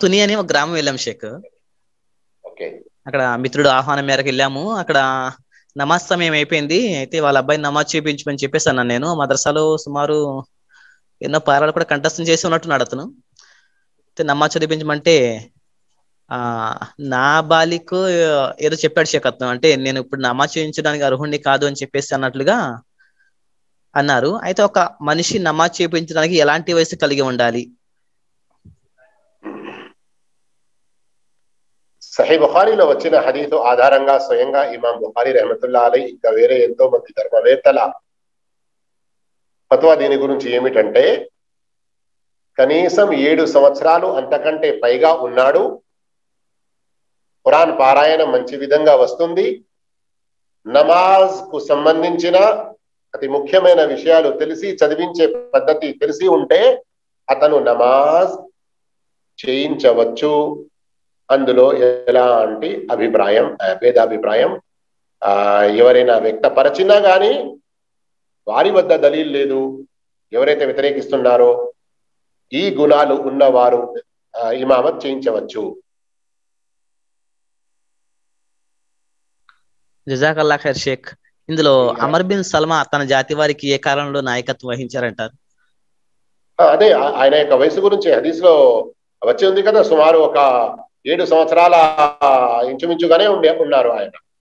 తుని అని ఒక గ్రామం వెళ్ళాం షేక్. అక్కడ మిత్రుడు ఆహ్వానం మేరకు వెళ్ళాము. అక్కడ నమాజ్ సమయం అయిపోయింది. అయితే వాళ్ళ అబ్బాయి నమాజ్ చేయించమని చెప్పేసి అన్నాను నేను. మదర్సాలో సుమారు ఎన్నో పారాలు కూడా కంఠస్థం చేసి ఉన్నట్టున్నాడు అతను. అయితే నమాజ్ చదివించమంటే ఆ నా బాలికు ఏదో చెప్పాడు షేక్ అతను. అంటే నేను ఇప్పుడు నమాజ్ చేయించడానికి అర్హుణ్ణి కాదు అని చెప్పేసి అన్నట్లుగా అన్నారు. అయితే ఒక మనిషి నమాజ్ చేయించడానికి ఎలాంటి వయసు కలిగి ఉండాలి? సహీ బుఖారీలో వచ్చిన హదీసు ఆధారంగా స్వయంగా ఇమాం బుఖారీ రహమతుల్లా అలై ఇంకా వేరే ఎంతో మంది ధర్మవేత్తల ఫత్వా దీని గురించి ఏమిటంటే కనీసం ఏడు సంవత్సరాలు అంతకంటే పైగా ఉన్నాడు. ఖురాన్ పారాయణం మంచి విధంగా వస్తుంది. నమాజ్కు సంబంధించిన అతి ముఖ్యమైన విషయాలు తెలిసి చదివించే పద్ధతి తెలిసి ఉంటే అతను నమాజ్ చేయించవచ్చు. అందులో ఎలాంటి అభిప్రాయం భేదాభిప్రాయం ఆ ఎవరైనా వ్యక్తపరచినా గాని వారి వద్ద దలీల్ లేదు ఎవరైతే వ్యతిరేకిస్తున్నారో ఈ గుణాలు ఉన్నవారు ఇమామత్ చేయించవచ్చు. జజాక్ అల్లా ఖైర్ షేక్. ఇందులో అమర్ బిన్ సల్మా తన జాతి వారికి ఏ కాలంలో నాయకత్వం వహించారంటారు? అదే ఆయన యొక్క వయసు గురించి హదీస్లో వచ్చి ఉంది కదా సుమారు ఒక ఏడు సంవత్సరాల ఇంచుమించుగానే ఉండే ఉన్నారు ఆయన.